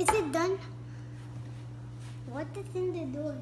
Is it done? What is in the door?